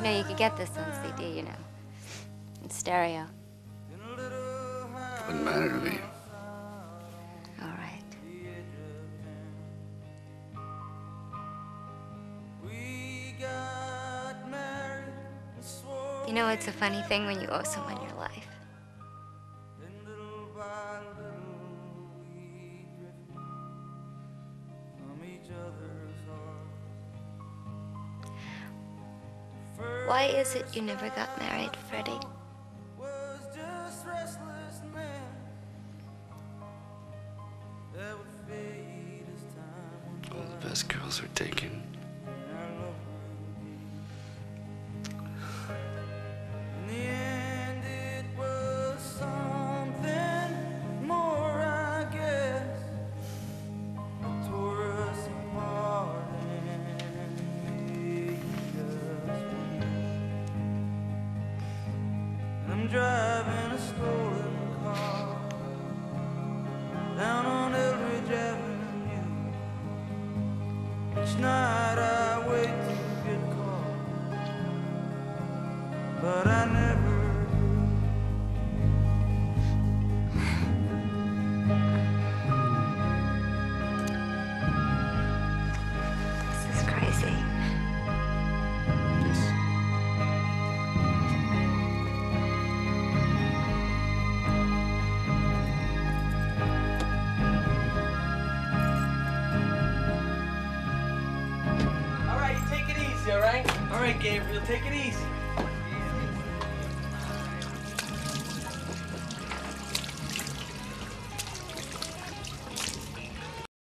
You know, you could get this on CD, you know. In stereo. in a little house Wouldn't matter to me. All right. we got married and swore You know, it's a funny thing when you owe someone your life. Why is it you never got married, Freddy? All the best girls are taken. Driving a stolen car down on Eldridge Avenue. Each night I wait to get but I never All right, Gabriel, take it easy.